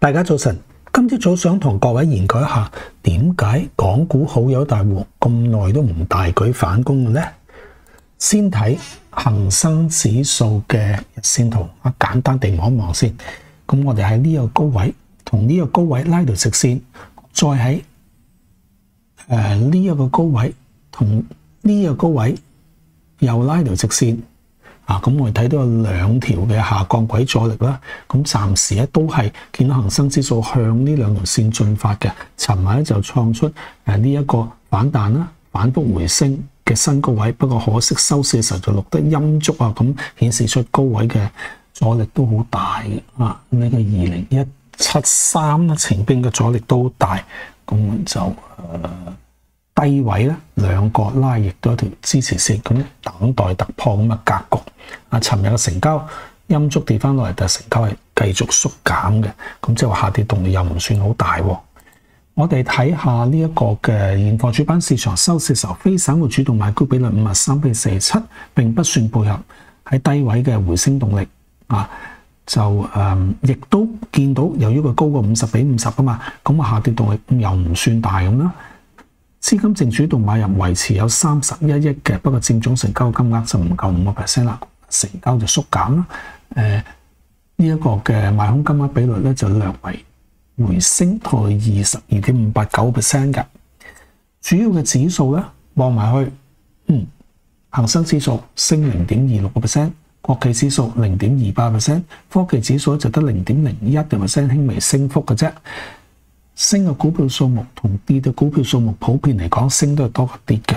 大家早晨，今朝早想同各位研究一下，点解港股好友大戶咁耐都唔大舉反攻嘅呢？先睇恒生指數嘅日線圖，啊，簡單地望一望先。咁我哋喺呢個高位同呢個高位拉条直線，再喺誒呢一個高位同呢個高位又拉条直線。啊，咁我哋睇到有兩條嘅下降軌阻力啦。咁暫時咧都係見到恒生指數向呢兩條線進發嘅。尋日咧就創出誒呢一個反彈啦，反覆回升嘅新高位。不過可惜收市嘅時候就錄得陰燭啊，咁顯示出高位嘅阻力都好大嘅啊。呢個二零一七三啦，前邊嘅阻力都好大，咁就誒。低位咧，兩個拉亦都一條支持線，咁等待突破咁嘅格局。啊，尋日嘅成交陰足跌翻落嚟，但係成交係繼續縮減嘅，咁即係話下跌動力又唔算好大。我哋睇下呢一個嘅現貨主板市場收市時候，非散户主動買股比率五十三比四七，並不算配合喺低位嘅回升動力。啊，就誒亦、都見到由於佢高過五十比五十啊嘛，咁啊下跌動力又唔算大咁啦。資金淨主動買入維持有三十一億嘅，不過佔總成交金額就唔夠五個 percent 啦，成交就縮減啦。誒呢一個嘅賣空金額比率咧就略為回升，到二十二點五八九 percent 嘅。主要嘅指數咧望埋去，嗯，恒生指數升零點二六個 percent，國企指數零點二八 percent，科技指數就得零點零一嘅 percent 輕微升幅嘅啫。升嘅股票數目同跌嘅股票數目普遍嚟講，升都係多過跌嘅。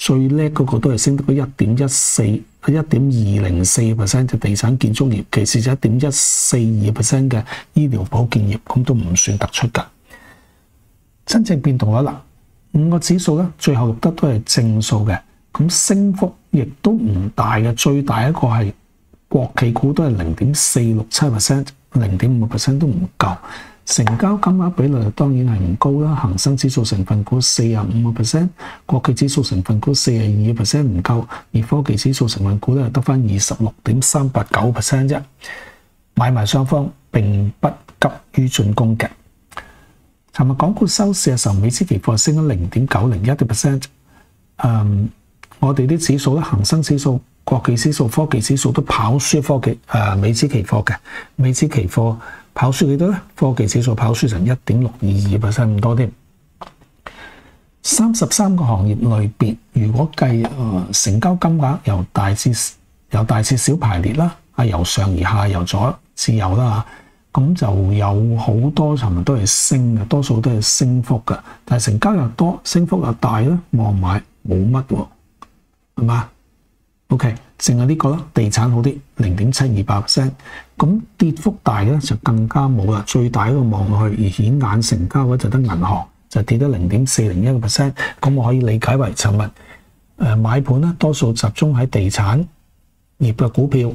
最叻嗰個都係升得一點一四，一點二零四 percent 嘅地產建築業，其次就一點一四二 percent 嘅醫療保健業，咁都唔算突出㗎。真正變動咗啦，五個指數咧，最後錄得都係正數嘅，咁升幅亦都唔大嘅，最大一個係國企股都係零點四六七 percent，零點五個 percent 都唔夠。成交金額比率當然係唔高啦，恒生指數成分股四十五個 percent，國企指數成分股四十二個 percent 唔夠，而科技指數成分股咧得翻二十六點三八九 percent 啫。買賣雙方並不急於進攻嘅。尋日港股收市嘅時候，美資期貨升咗零點九零一 percent。嗯，我哋啲指數咧，恒生指數、國企指數、科技指數都跑輸科技誒、美資期貨嘅，美資期貨。跑輸幾多咧？科技指數跑輸成一點六二二 percent 咁多添。三十三個行業類別，如果計誒、呃、成交金額由大至由大至小排列啦，啊由上而下，由左至右啦嚇，咁就有好多尋日都係升嘅，多數都係升幅嘅。但係成交又多，升幅又大咧，望買冇乜喎，係嘛？OK。淨係呢個啦，地產好啲，零點七二八 percent。咁跌幅大咧就更加冇啦。最大一個望落去而顯眼成交嘅就得銀行，就跌咗零點四零一個 percent。咁我可以理解為尋日誒買盤咧多數集中喺地產業嘅股票，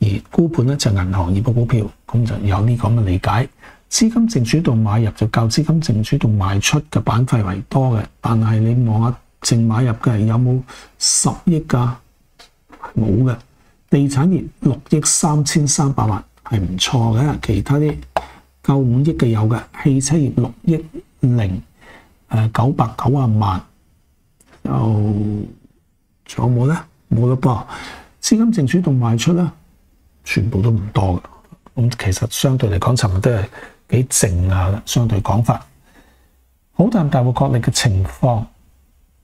而沽盤咧就銀行業嘅股票。咁就有呢咁嘅理解。資金淨主動買入就較資金淨主動賣出嘅板塊為多嘅，但係你望下淨買入嘅有冇十億㗎？冇嘅，地產業六億三千三百萬係唔錯嘅，其他啲夠五億嘅有嘅，汽車業六億零誒九百九啊萬，就仲有冇咧？冇啦噃，資金淨主動賣出咧，全部都唔多嘅。咁其實相對嚟講，尋日都係幾靜啊，相對講法，好淡大戶角力嘅情況。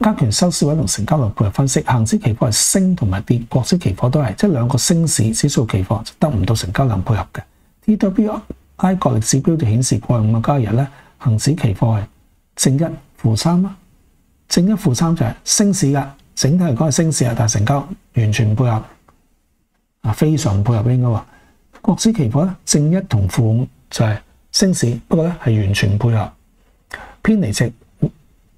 加權收市位同成交量配合分析，恒指期貨係升同埋跌，國指期貨都係，即係兩個升市指數期貨得唔到成交量配合嘅。TWI 角力指標就顯示過去五個交易日咧，恒指期貨係正一負三啦，正一負三就係升市噶，整體嚟講係升市啊，但係成交完全唔配合，啊非常唔配合應該話。國指期貨咧正一同負五就係升市，不過咧係完全唔配合，偏離值。